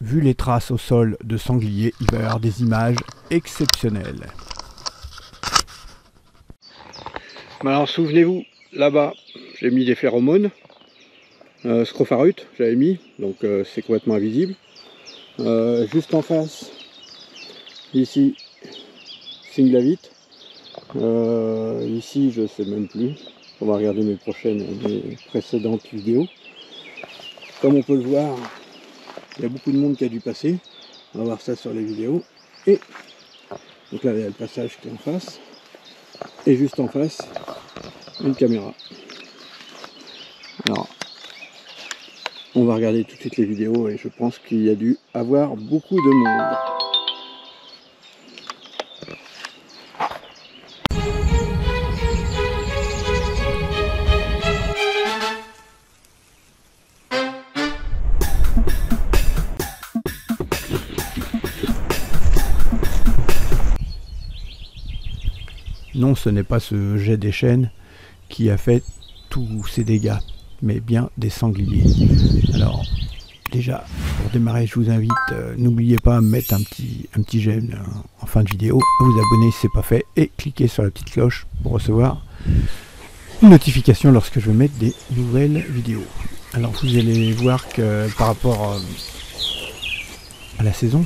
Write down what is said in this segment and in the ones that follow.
vu les traces au sol de sanglier, il va y avoir des images exceptionnelles. Alors souvenez-vous, là-bas, j'ai mis des phéromones. Euh, scropharut, j'avais mis, donc euh, c'est complètement invisible. Euh, juste en face, ici, singlavite. Euh, ici, je sais même plus. On va regarder mes prochaines, mes précédentes vidéos. Comme on peut le voir, il y a beaucoup de monde qui a dû passer. On va voir ça sur les vidéos. Et donc là, il y a le passage qui est en face. Et juste en face, une caméra. Alors, on va regarder tout de suite les vidéos et je pense qu'il y a dû avoir beaucoup de monde. Non, ce n'est pas ce jet des chaînes qui a fait tous ces dégâts, mais bien des sangliers. Alors, déjà, pour démarrer, je vous invite, euh, n'oubliez pas mettre un petit, un petit j'aime euh, en fin de vidéo, vous abonner si ce n'est pas fait, et cliquez sur la petite cloche pour recevoir une notification lorsque je vais mettre des nouvelles vidéos. Alors, vous allez voir que par rapport euh, à la saison,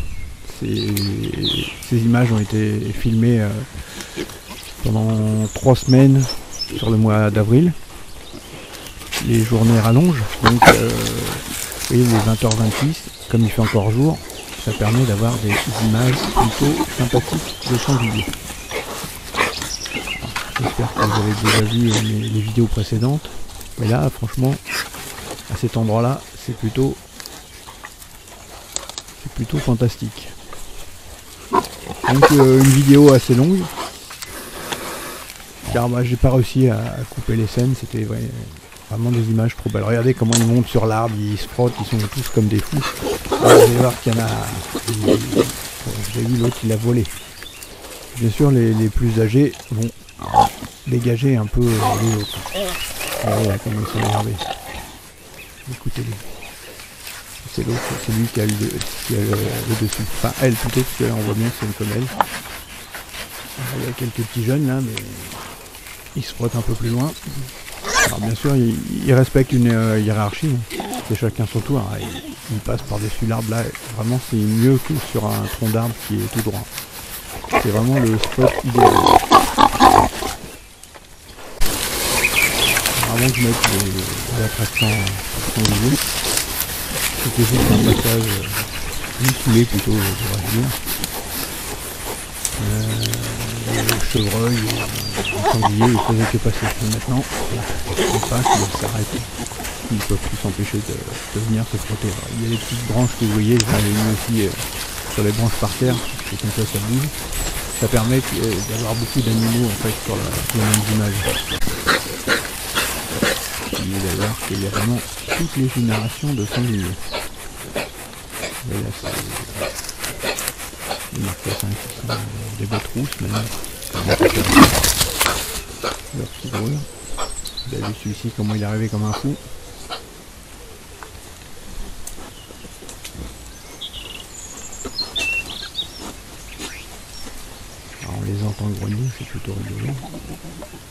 ces, images ont été filmées pendant trois semaines sur le mois d'avril. Les journées rallongent, donc euh, voyez les 20h26, comme il fait encore jour, ça permet d'avoir des images plutôt sympathiques de sanglier. J'espère que vous avez déjà vu les, les vidéos précédentes. Mais là, franchement, à cet endroit-là, c'est plutôt c'est plutôt fantastique. Donc euh, une vidéo assez longue. Moi j'ai pas réussi à, couper les scènes, c'était vrai- vraiment des images trop belles. Regardez comment ils montent sur l'arbre, ils se frottent, ils sont tous comme des fous. Alors, vous allez voir qu'il y en a. il- J'ai vu l'autre il a volé. Bien sûr les, plus âgés vont dégager un peu euh, les autres. Regardez comment ils sont énervés. Écoutez-les. C'est l'autre, c'est lui qui a, le, qui le, dessus. Enfin, elle plutôt, parce que là, on voit bien que c'est une femelle. Il y a quelques petits jeunes là, mais ils se frottent un peu plus loin. Alors bien sûr, ils respectent une euh, hiérarchie. C'est chacun son tour. Ils, ils passent par-dessus l'arbre là. Vraiment, c'est mieux que sur un tronc d'arbre qui est tout droit. C'est vraiment le spot idéal. Avant que je mette les, les attractions son vidéo, c'était juste un passage, euh, plutôt, devrais-je dire. Chevreuil, le sanglier, il faisait que passer. Maintenant, il passe, il s'arrête. Ils ne peuvent plus s'empêcher de, venir se frotter. Il y a les petites branches que vous voyez, j'en ai mis aussi euh, sur les branches par terre, et comme ça ça bouge. Ça permet euh, d'avoir beaucoup d'animaux en fait sur la, la même image. Vous allez voir qu'il y a vraiment toutes les générations de sangliers. Là, c'est euh, des bottes rousses maintenant. Avez vu celui-ci comment il est arrivé comme un fou. On les entend grogner, c'est plutôt rigolo.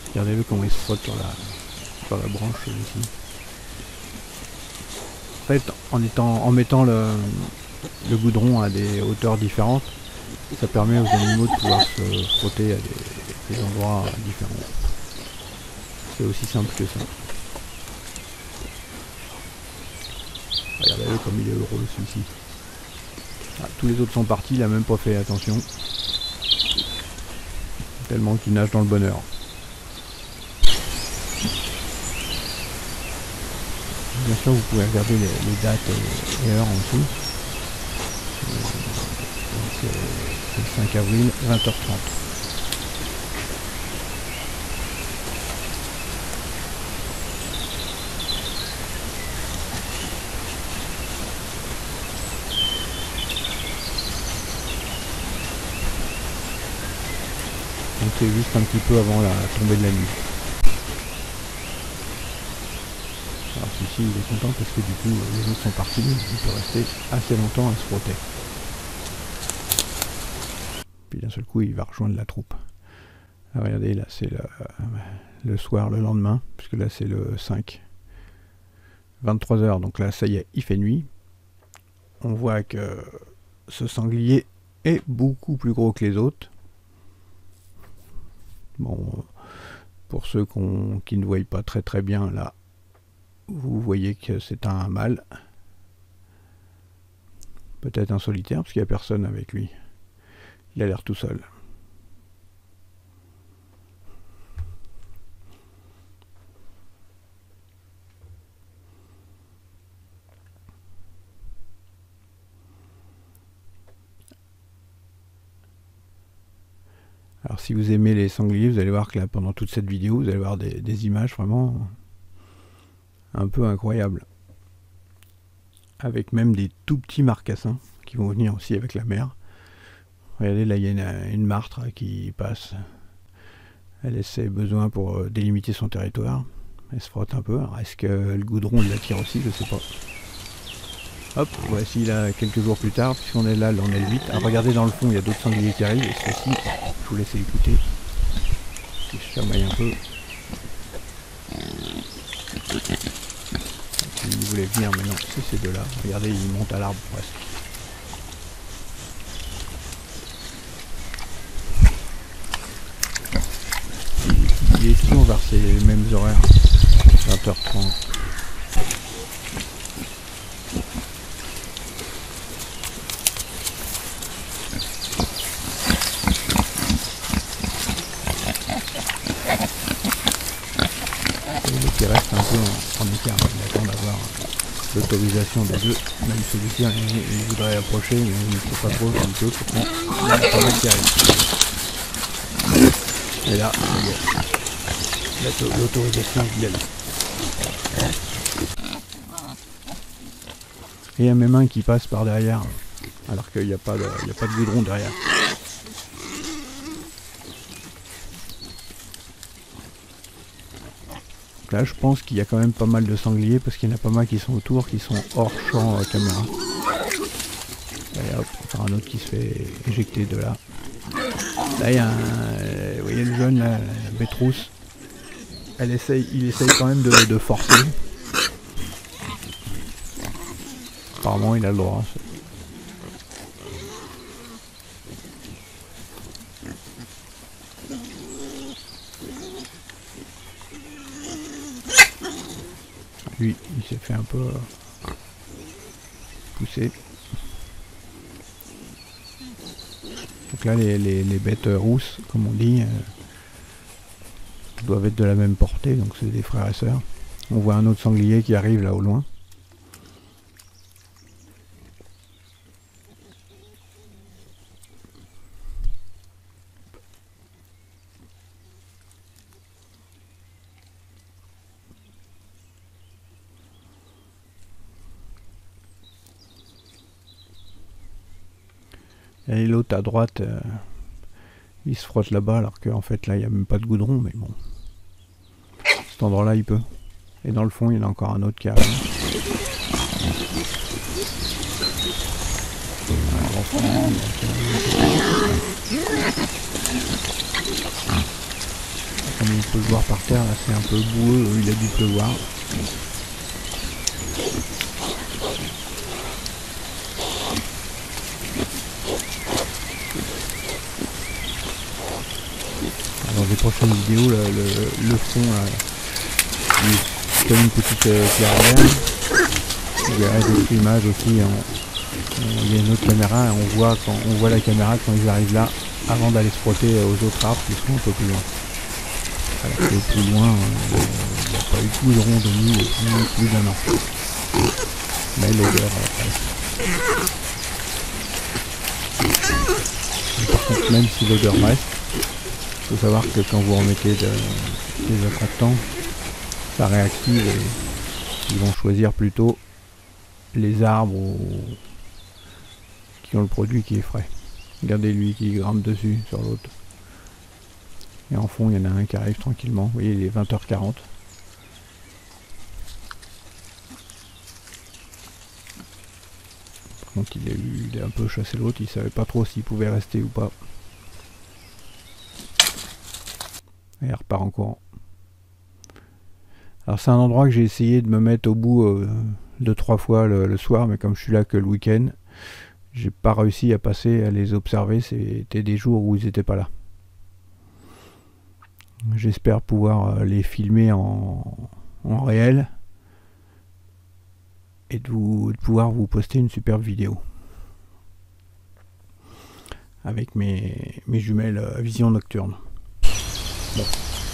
Regardez-le comment il se frotte sur la, sur la branche celui-ci. En mettant le, le goudron à des hauteurs différentes, ça permet aux animaux de pouvoir se frotter à des, endroits différents. C'est aussi simple que ça. Regardez comme il est heureux celui-ci. Ah, tous les autres sont partis, il a même pas fait attention. Tellement qu'il nage dans le bonheur. Bien sûr, vous pouvez regarder les, les dates et, et heures en dessous. avril, 20h30. c'est juste un petit peu avant la tombée de la nuit. Alors celui-ci il est content parce que du coup les autres sont partis, il peut rester assez longtemps à se frotter. D'un seul coup il va rejoindre la troupe. Ah, regardez là c'est le, le, soir, le lendemain, puisque là c'est le 5. 23h, donc là ça y est, il fait nuit. On voit que ce sanglier est beaucoup plus gros que les autres. Bon, pour ceux qui ne voient pas très très bien là, vous voyez que c'est un mâle. Peut-être un solitaire, parce qu'il n'y a personne avec lui. Il a l'air tout seul. Alors si vous aimez les sangliers, vous allez voir que là, pendant toute cette vidéo, vous allez voir des, images vraiment un peu incroyables. Avec même des tout petits marcassins qui vont venir aussi avec la mer. Regardez, là, il y a une, martre qui passe. Elle a ses besoins pour euh, délimiter son territoire. Elle se frotte un peu. est-ce que le goudron l'attire aussi? Je sais pas. Hop, voici là quelques jours plus tard, puisqu'on est là, là on est le 8. Ah, regardez dans le fond, il y a d'autres sangliers qui arrivent, et je vous laisse écouter. Je chamaille un peu. Il voulait venir, mais non, c'est ces deux-là. Regardez, ils montent à l'arbre presque. Il est toujours vers ces mêmes horaires, 20h30. l'autorisation des deux, même celui-ci il, voudrait approcher, mais il ne sait pas trop comme l'autre. il y qui. Et là, l'autorisation aller. Et il y a mes mains qui passent par derrière, alors qu'il n'y a, pas de, a pas de goudron derrière. là, je pense qu'il y a quand même pas mal de sangliers parce qu'il y en a pas mal qui sont autour, qui sont hors champ euh, caméra. Allez hop, faire un autre qui se fait éjecter de là. Là, il y a un... Euh, vous voyez le jeune, la bétrousse. Elle essaye, il essaye quand même de, forcer. Apparemment, il a le droit. Lui, il s'est fait un peu euh, pousser. Donc là, les, bêtes rousses, comme on dit, euh, doivent être de la même portée, donc c'est des frères et sœurs. On voit un autre sanglier qui arrive là au loin. Et l'autre à droite, euh, il se frotte là-bas, alors qu'en fait là, il n'y a même pas de goudron, mais bon. Endroit-là, il peut. Et dans le fond, il y en a encore un autre qui. Comme on peut le voir par terre, là c'est un peu boueux, il a dû pleuvoir. dans les prochaines vidéos le, le, fond comme une petite euh, clairière. Il y a d'autres images aussi. il y a une autre caméra et on voit quand on voit la caméra quand ils arrivent là avant d'aller se frotter aux autres arbres qui sont un peu plus loin. Alors plus loin, euh, il n'y a pas eu le rond de nuit depuis plus d'un an. Mais l'odeur reste. Par contre, même si l'odeur reste, faut savoir que quand vous remettez des attractants, réactive et ils vont choisir plutôt les arbres qui ont le produit qui est frais. Regardez lui qui grimpe dessus sur l'autre. Et en fond, il y en a un qui arrive tranquillement. Vous voyez, il est 20h40. Quand il a, eu, il a un peu chassé l'autre, il savait pas trop s'il pouvait rester ou pas. Et il repart en courant. Alors c'est un endroit que j'ai essayé de me mettre au bout euh, deux trois fois le, soir, mais comme je suis là que le week-end, j'ai pas réussi à passer à les observer. C'était des jours où ils n'étaient pas là. J'espère pouvoir euh, les filmer en, réel et de, vous, de, pouvoir vous poster une superbe vidéo avec mes, mes jumelles à vision nocturne. Bon.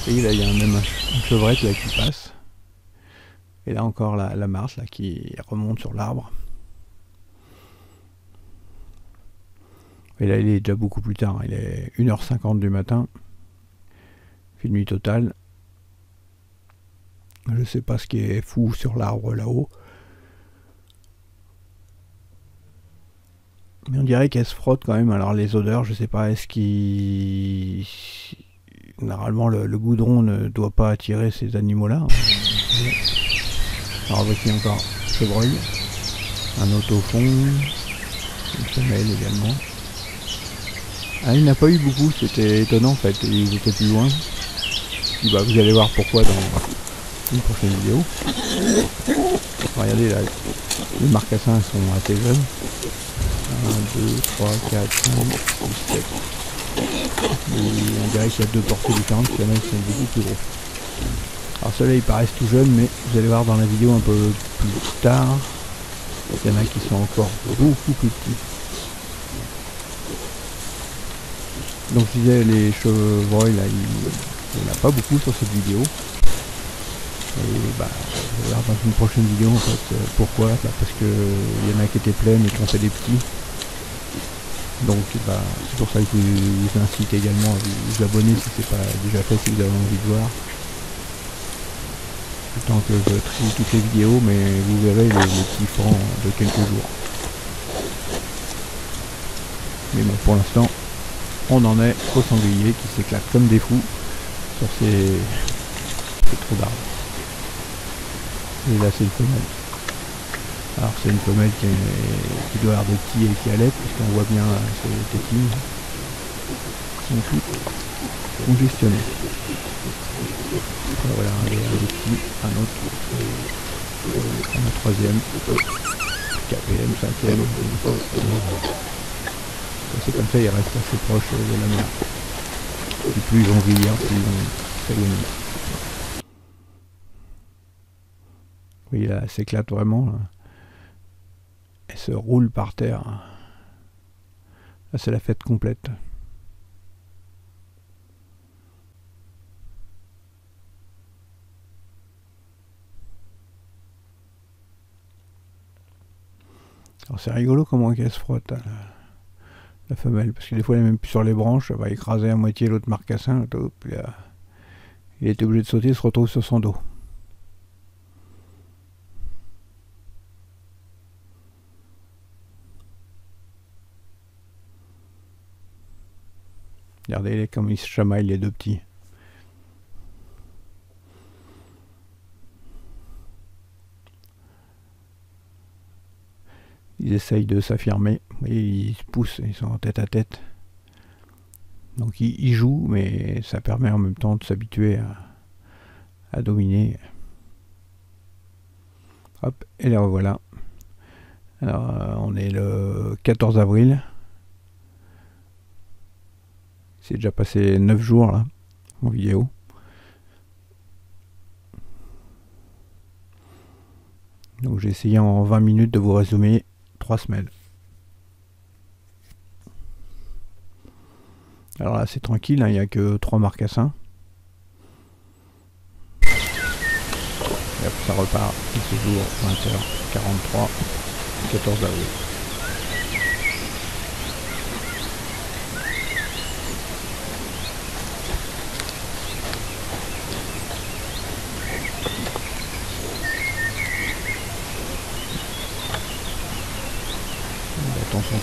Et là, il y a même un, chevrette là qui passe. Et là encore la, marche là qui remonte sur l'arbre. Et là, il est déjà beaucoup plus tard. Il est 1h50 du matin. Fait nuit totale. Je sais pas ce qui est fou sur l'arbre là-haut. Mais on dirait qu'elle se frotte quand même. Alors les odeurs, je sais pas, est-ce qu'il Normalement, le, goudron ne doit pas attirer ces animaux-là. Alors voici encore chevreuil, un autre au fond, une femelle également. Ah, il n'a pas eu beaucoup, c'était étonnant en fait, ils étaient plus loin. bah, vous allez voir pourquoi dans une prochaine vidéo. Regardez là, les marcassins sont assez jeunes. 1, 2, 3, 4, 5, 6, 7 on dirait qu'il y a deux portées différentes, il y en a qui sont beaucoup plus gros. Alors ceux-là ils paraissent tout jeunes, mais vous allez voir dans la vidéo un peu plus tard, il y en a qui sont encore beaucoup plus petits. Donc je disais les chevreuils là, il n'y en a pas beaucoup sur cette vidéo. Et bah, dans une prochaine vidéo en fait. Euh, pourquoi bah, Parce que il y en a qui étaient pleines et qui ont fait des petits. Donc bah, c'est pour ça que je vous incite également à vous, abonner si ce n'est pas déjà fait, si vous avez envie de voir. Tant que je trie toutes les vidéos, mais vous verrez les, petits francs de quelques jours. Mais bon, pour l'instant, on en est au sanglier qui s'éclate comme des fous sur ces, ces trous d'arbres. Et là, c'est le femelle. Alors c'est une femelle qui, doit avoir des petits et qui allait, puisqu'on voit bien ces tétines sont toutes congestionnées. Voilà, un, un autre, un troisième, quatrième, cinquième. C'est comme ça, il reste assez proche de la mer. Et plus ils vont vieillir, plus ils vont s'éloigner. Oui, là, s'éclate vraiment. Et se roule par terre. Là, c'est la fête complète. Alors c'est rigolo comment elle se frotte, hein, la, femelle, parce que des fois elle est même plus sur les branches, elle va écraser à moitié l'autre marcassin, puis, euh, il est obligé de sauter, il se retrouve sur son dos. Regardez comme ils se chamaillent les deux petits. Ils essayent de s'affirmer. Ils se poussent, ils sont tête à tête. Donc ils, jouent, mais ça permet en même temps de s'habituer à, à, dominer. Hop, et là voilà. Alors euh, on est le 14 avril. C'est déjà passé 9 jours là, en vidéo. Donc j'ai essayé en 20 minutes de vous résumer 3 semaines. Alors là c'est tranquille, hein, il n'y a que 3 marcassins. Et ça repart, ce jour 20h43, 14 avril.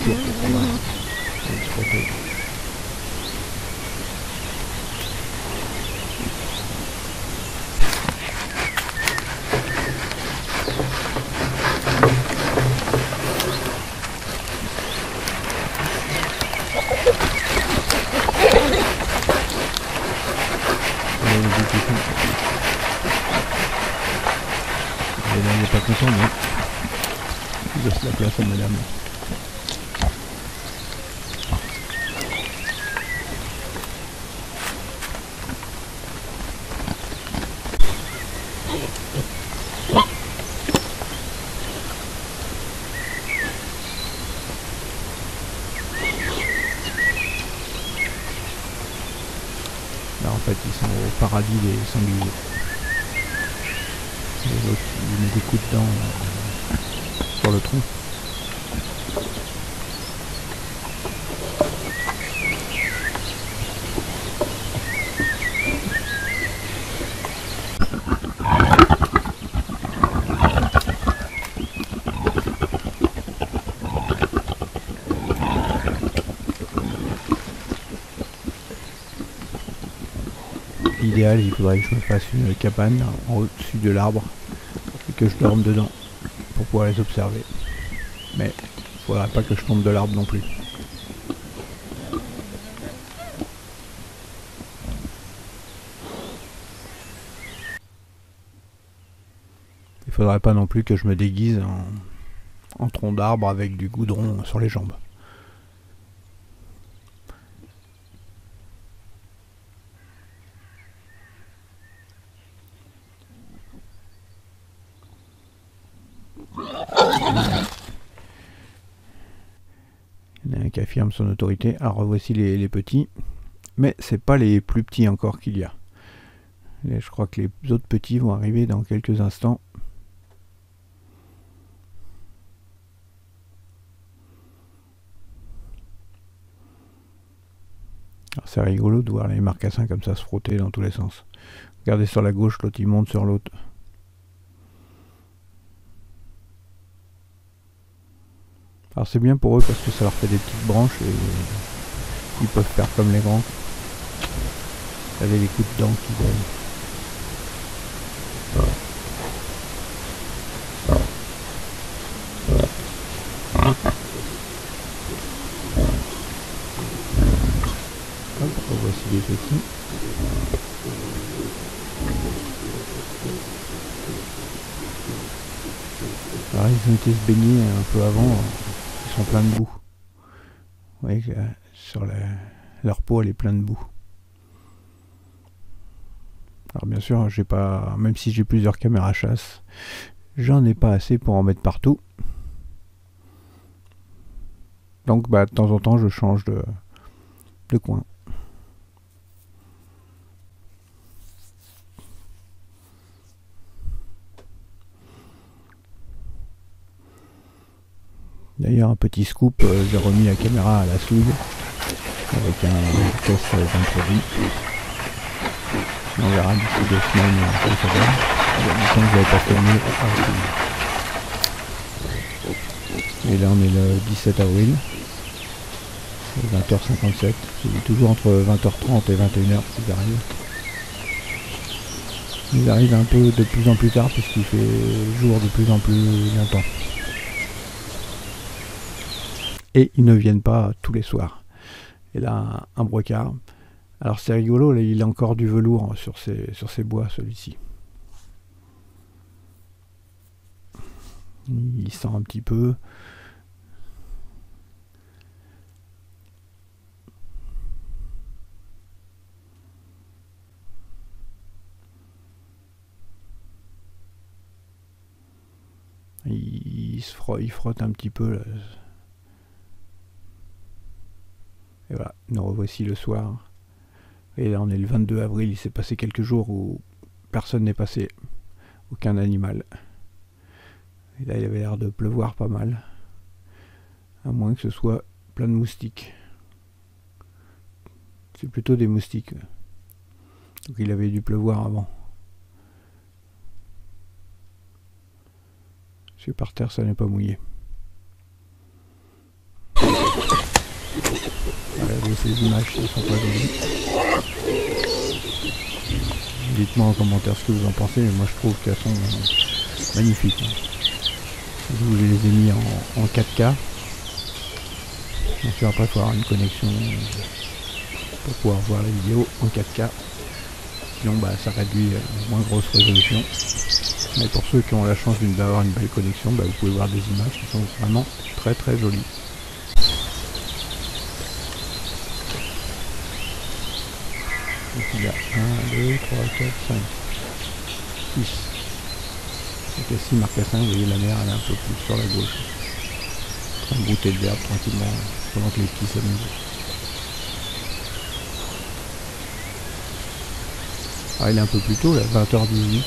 pur que a. Et là, il n'est pas content, mais il la place à. Des sangliers. Les autres, ils mettent des coups de dents euh, sur le tronc. Il faudrait que je me fasse une cabane au-dessus de l'arbre et que je dorme dedans pour pouvoir les observer. Mais il faudrait pas que je tombe de l'arbre non plus. Il faudrait pas non plus que je me déguise en tronc d'arbre avec du goudron sur les jambes. Il y en a un qui affirme son autorité. Alors voici les, petits. Mais c'est pas les plus petits encore qu'il y a. Je crois que les autres petits vont arriver dans quelques instants. C'est rigolo de voir les marcassins comme ça se frotter dans tous les sens. Regardez sur la gauche, l'autre il monte sur l'autre. Alors c'est bien pour eux parce que ça leur fait des petites branches et ils peuvent faire comme les grands. Regardez les coups de dents qu'ils donnent. Hop, voici les petits. Alors ils ont été se baigner un peu avant, sont pleins de boue. Vous voyez que euh, sur la- leur peau elle est pleine de boue. Alors bien sûr, j'ai pas, même si j'ai plusieurs caméras chasse, j'en ai pas assez pour en mettre partout. Donc bah, de temps en temps je change de, de coin. D'ailleurs, un petit scoop, euh, j'ai remis la caméra à la soude avec un test euh, d'un. On verra d'ici deux semaines euh, ce que ça donne. Il y a du temps que pas. Et là, on est le 17 avril. 20h57. C'est toujours entre 20h30 et 21h qu'ils arrivent. Ils arrivent un peu de plus en plus tard puisqu'il fait jour de plus en plus longtemps et ils ne viennent pas tous les soirs. Et là, un brocard. Alors c'est rigolo, là, il a encore du velours sur ses, bois, celui-ci. Il sent un petit peu. Il, il se frotte, il frotte un petit peu. là. Et voilà, nous revoici le soir. Et là, on est le 22 avril, il s'est passé quelques jours où personne n'est passé. Aucun animal. Et là, il avait l'air de pleuvoir pas mal. À moins que ce soit plein de moustiques. C'est plutôt des moustiques. Donc il avait dû pleuvoir avant. Que par terre, ça n'est pas mouillé. Voilà, images ne sont pas jolies. Dites-moi en commentaire ce que vous en pensez, moi je trouve qu'elles sont euh, magnifiques. Je vous les ai mis en, en 4K. Bien sûr, après, il faut avoir une connexion pour pouvoir voir la vidéo en 4K. sinon bah, ça réduit à moins grosse résolution. Mais pour ceux qui ont la chance d'avoir une belle connexion, bah, vous pouvez voir des images qui sont vraiment très très jolies. Donc il y a 1, 2, 3, 4, 5, 6. Donc ici 5, vous voyez la mer elle est un peu plus sur la gauche. En train de brouter tranquillement pendant que les petits s'amusent. Ah, il est un peu plus tôt, là, 20h18.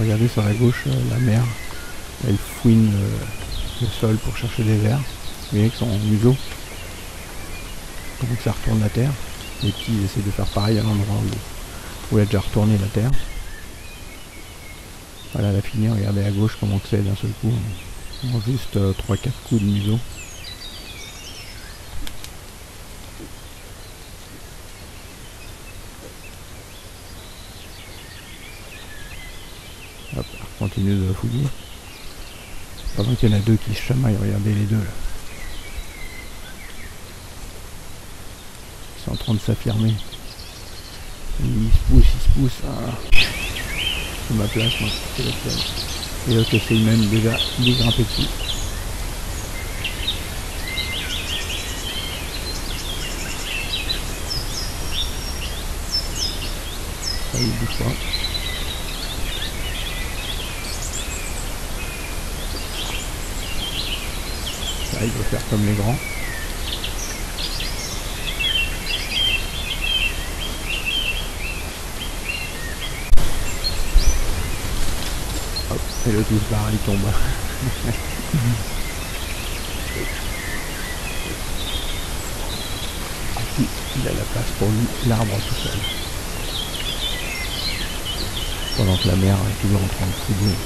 regardez sur la gauche, euh, la mer, elle fouine le, sol pour chercher des vers. Vous voyez avec son museau. Donc ça retourne la terre. Les petits essaient de faire pareil à l'endroit où, où elle a déjà retourné la terre. Voilà, elle a fini. Regardez à gauche comment c'est d'un seul coup. En juste 3-4 euh, coups de museau. Hop, continue de fouiller. Pendant qu'il y en a deux qui se chamaillent, regardez les deux là. Ils sont en train de s'affirmer. Ils se poussent, ils se poussent. Ah. C'est ma place, moi, c'est la tienne. Et l'autre essaye même déjà de grimper dessus. Pas. Il va faire comme les grands. Hop, et le tous barre, il tombe. Ici, il a la place pour lui, l'arbre tout seul. Pendant que la mer est toujours en train de fouiller.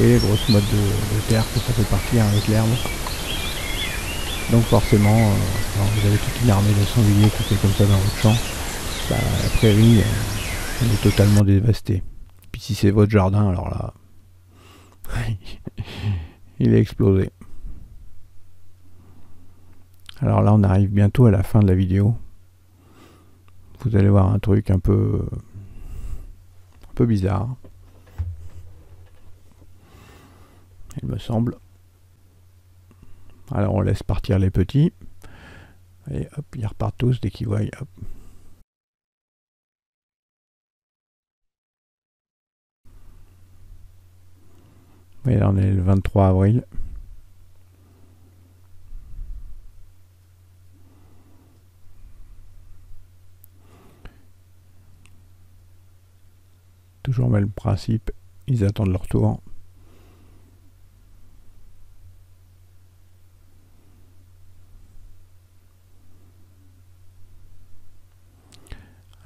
Et les grosses de, de terre que ça fait partir avec l'herbe. Donc forcément, euh, vous avez toute une armée de sangliers qui comme ça dans votre champ, bah, la prairie euh, est totalement dévastée. Puis si c'est votre jardin, alors là, il est explosé. Alors là, on arrive bientôt à la fin de la vidéo. Vous allez voir un truc un peu, un peu bizarre. Il me semble. Alors on laisse partir les petits. Et hop, ils repartent tous dès qu'ils voient. Hop. Oui, là on est le 23 avril. Toujours même principe, ils attendent leur tour.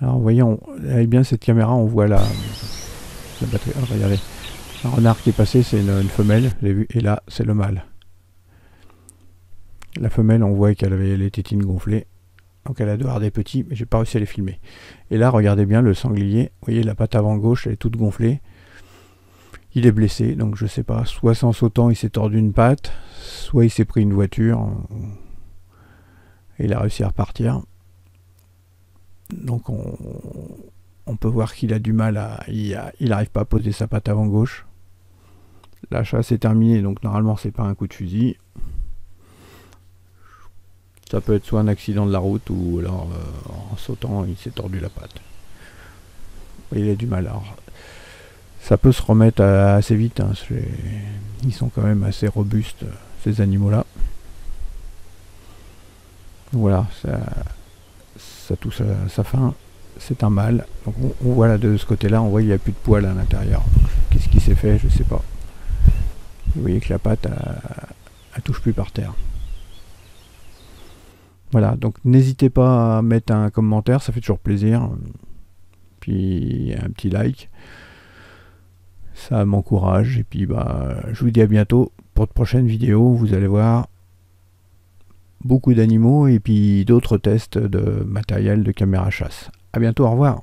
Alors, voyons, avec bien cette caméra, on voit la, batterie. regardez, un renard qui est passé, c'est une, femelle, vu, et là, c'est le mâle. La femelle, on voit qu'elle avait les tétines gonflées. Donc elle a dehors des petits, mais j'ai pas réussi à les filmer. Et là, regardez bien le sanglier. Vous voyez, la patte avant gauche, elle est toute gonflée. Il est blessé, donc je sais pas, soit sans sautant, il s'est tordu une patte, soit il s'est pris une voiture. Et il a réussi à repartir donc on, peut voir qu'il a du mal à... Il n'arrive pas à poser sa patte avant gauche. La chasse est terminée, donc normalement c'est pas un coup de fusil. Ça peut être soit un accident de la route ou alors euh, en sautant il s'est tordu la patte. Il a du mal. Alors, ça peut se remettre assez vite. Hein, ils sont quand même assez robustes ces animaux-là. Voilà, ça, ça touche à sa fin, c'est un mâle. Donc on, voit là de ce côté-là, on voit qu'il n'y a plus de poils à l'intérieur. Qu'est-ce qui s'est fait Je sais pas. Vous voyez que la patte, elle, touche plus par terre. Voilà, donc n'hésitez pas à mettre un commentaire, ça fait toujours plaisir. Puis un petit like. Ça m'encourage. Et puis bah je vous dis à bientôt pour de prochaines vidéos, vous allez voir beaucoup d'animaux et puis d'autres tests de matériel de caméra chasse. A bientôt, au revoir.